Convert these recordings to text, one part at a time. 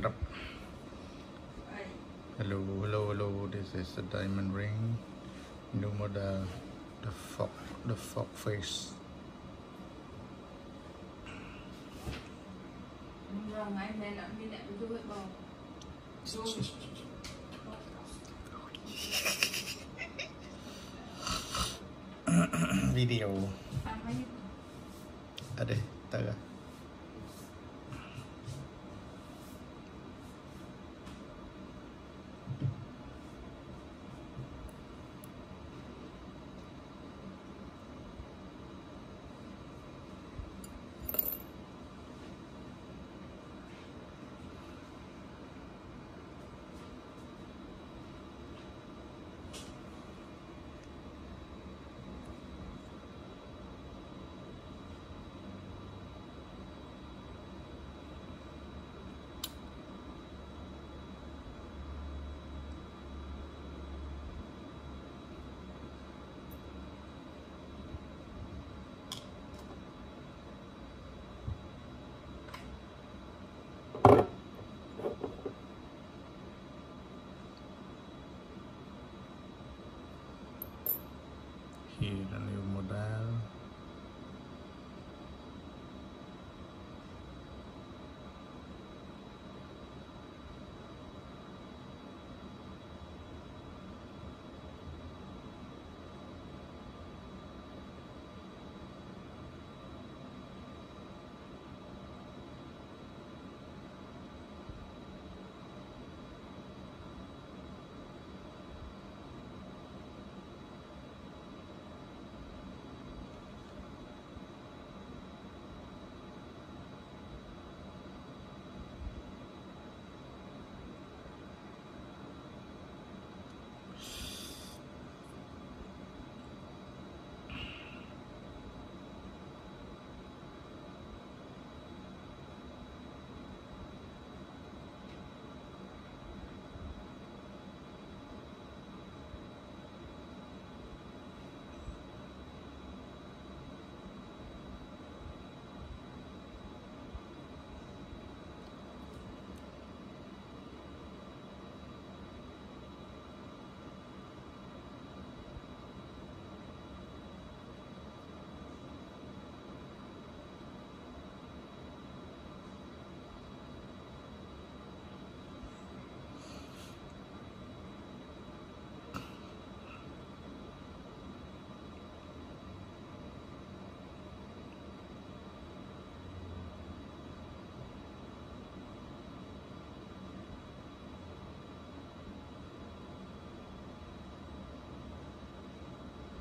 crop hello hello hello this is a diamond ring. New model the fog the fog face. Video. Ở à đây tới rồi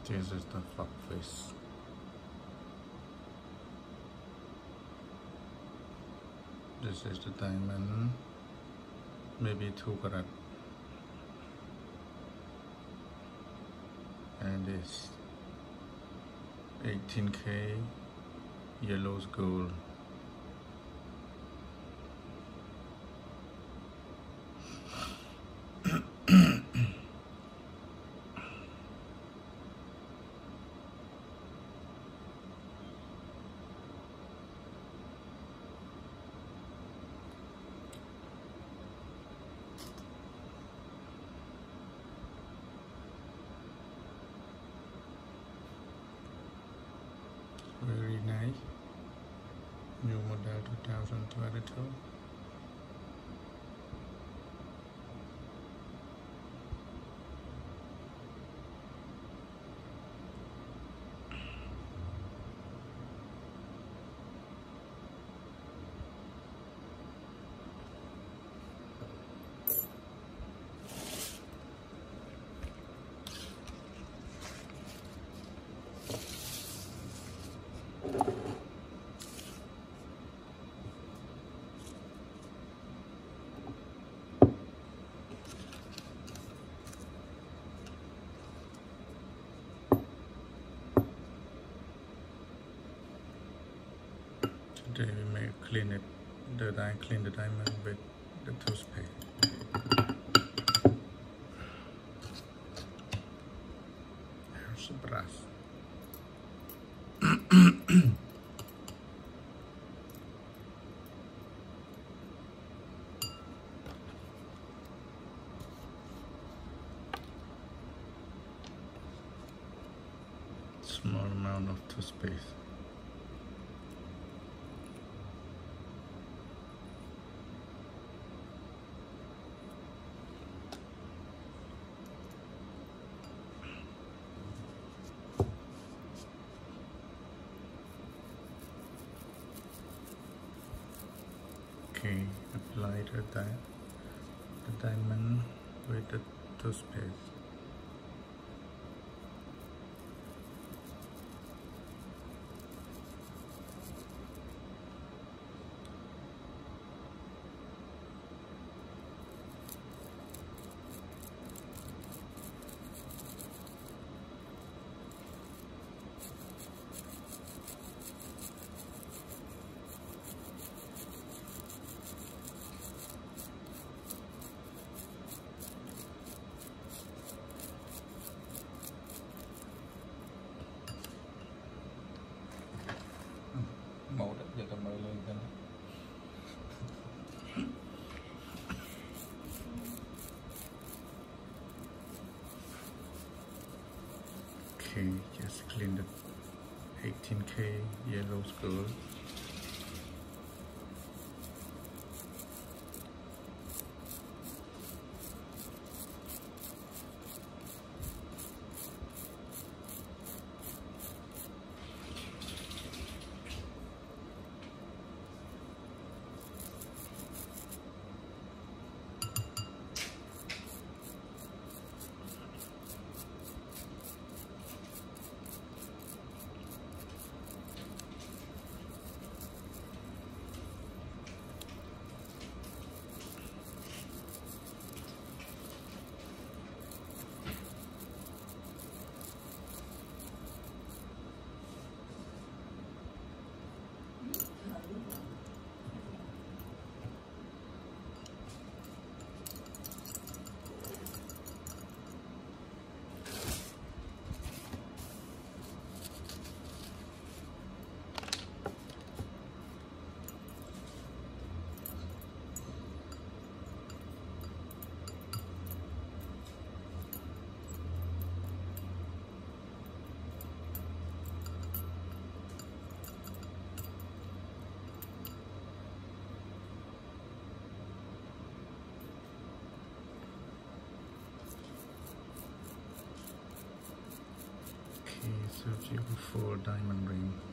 this is the fuck face. This is the diamond. Maybe 2 carat and this 18k yellow's gold very nice model 2022 clean it The I clean the diamond with the toothpaste. Here's the brass. small amount of toothpaste. The, diamond with the toothpaste. 18k just clean the 18k yellow good So beautiful diamond ring.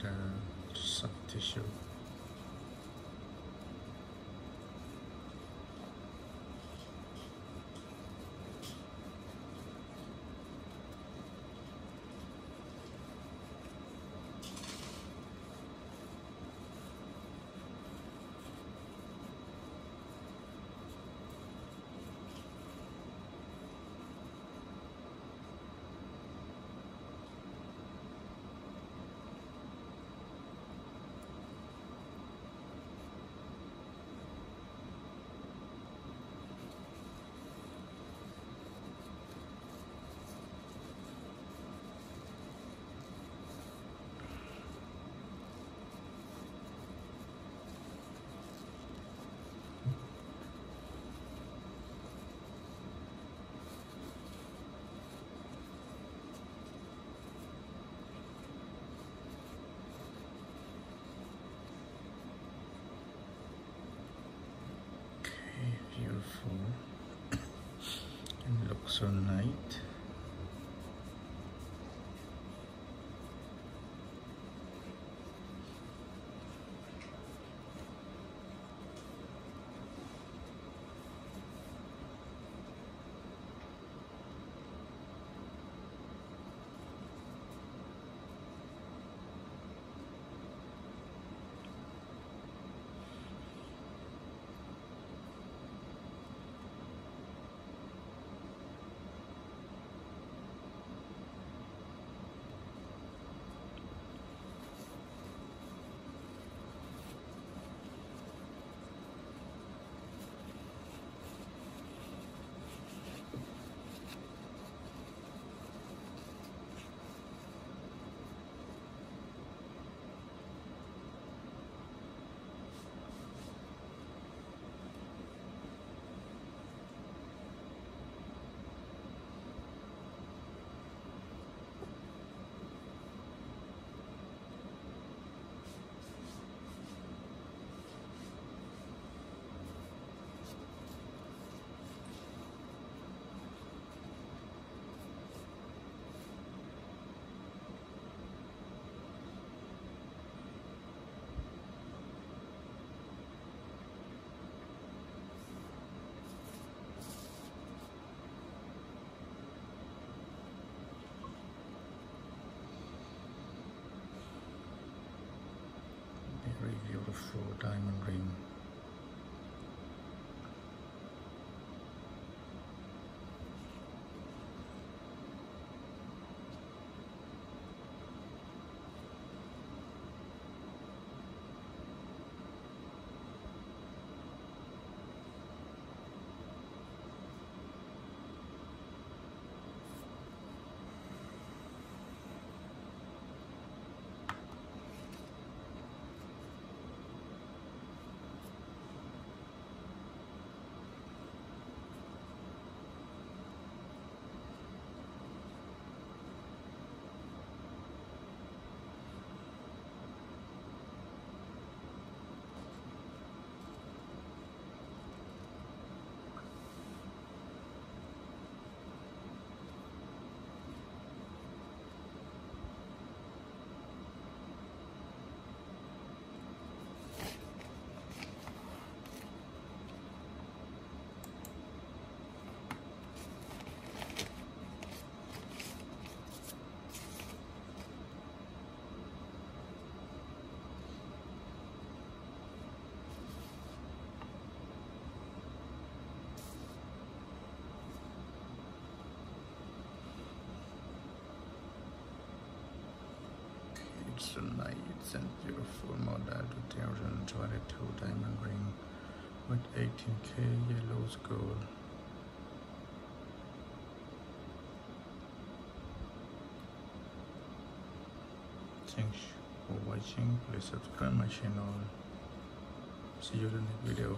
the uh, soft tissue. And looks so nice. Very beautiful diamond ring. It's nice and beautiful model 2022 diamond ring with 18k yellow gold. Thanks for watching. Please subscribe my channel. See you in the next video.